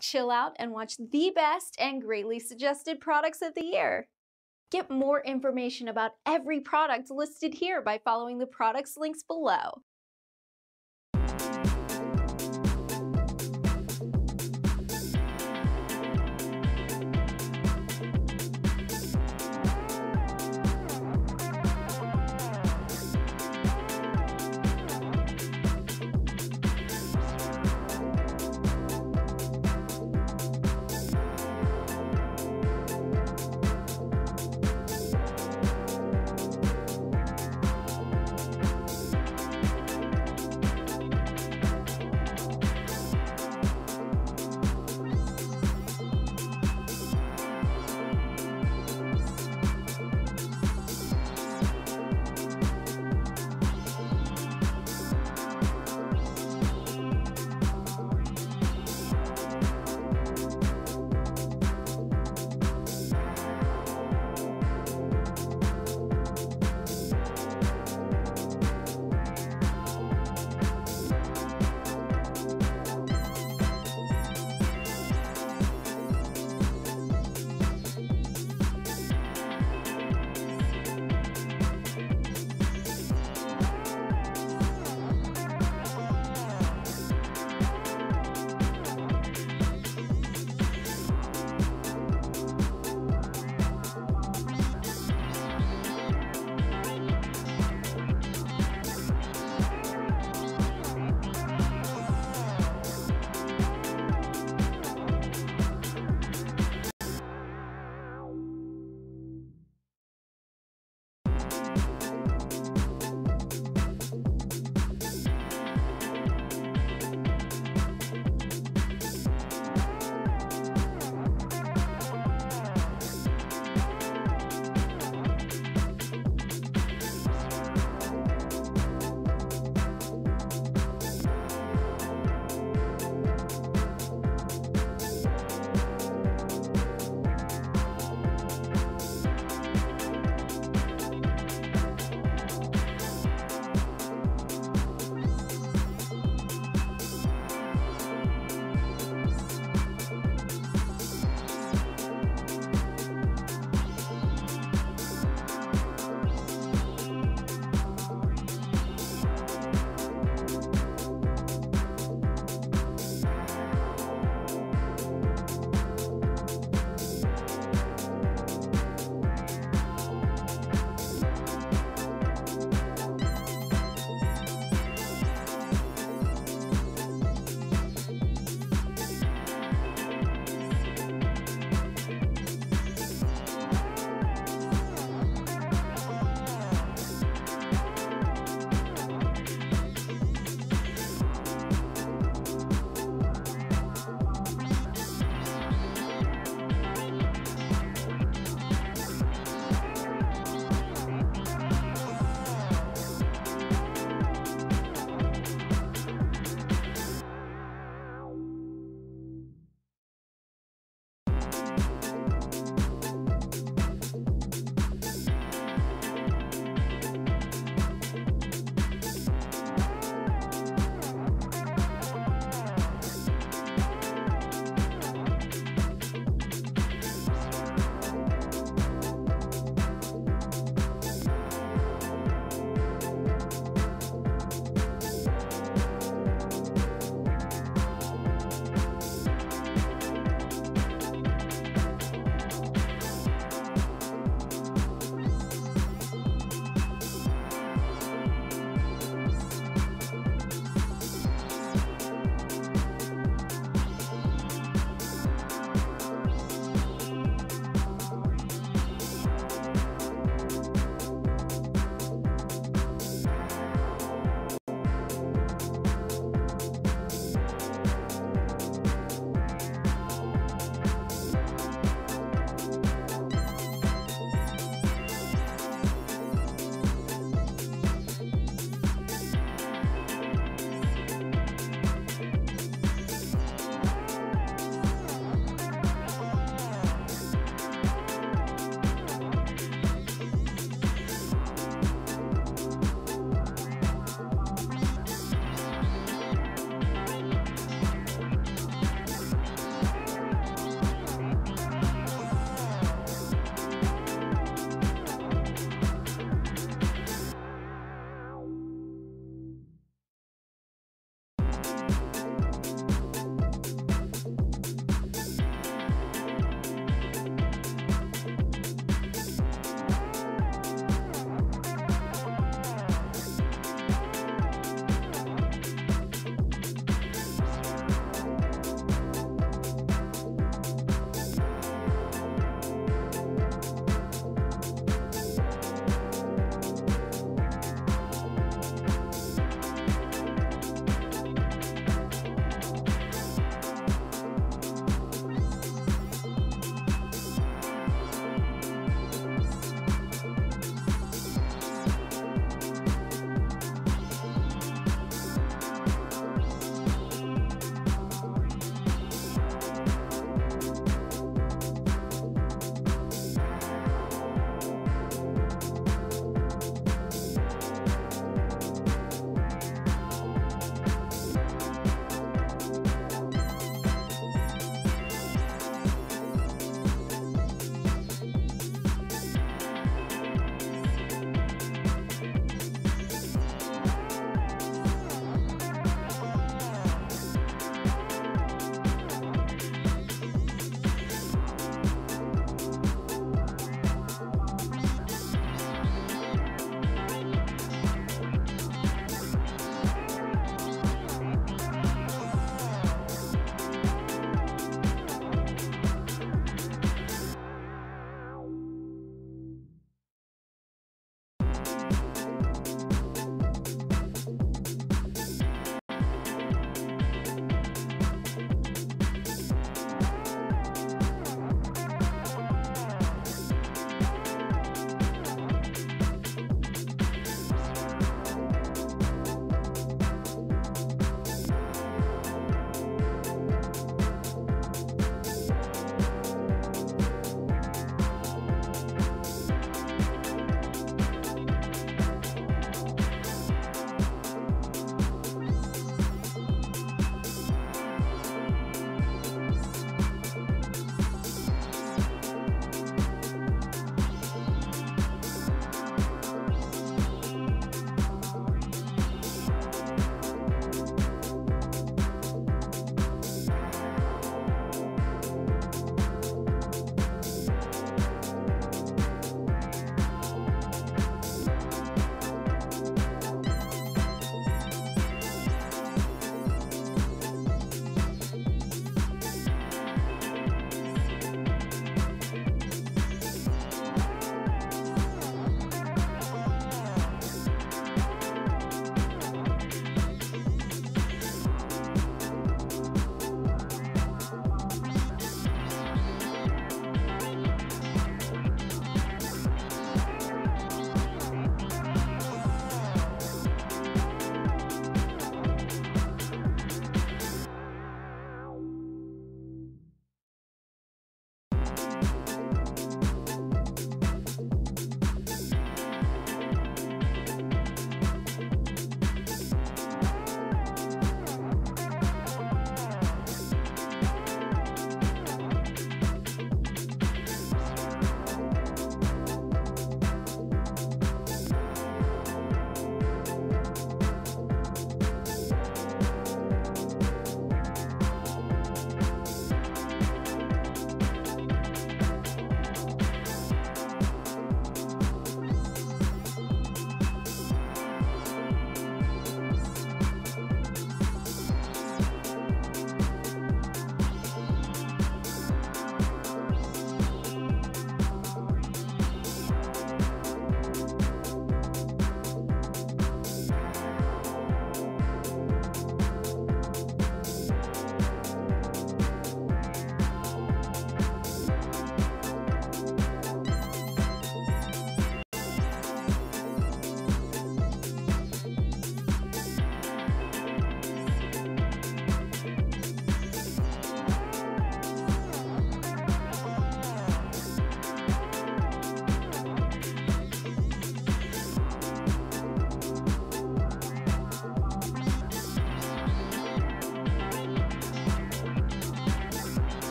Chill out and watch the best and greatly suggested products of the year. Get more information about every product listed here by following the products links below.